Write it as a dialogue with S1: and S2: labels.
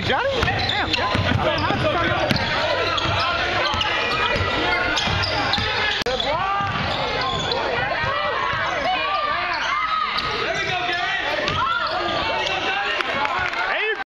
S1: Johnny? Damn, Johnny.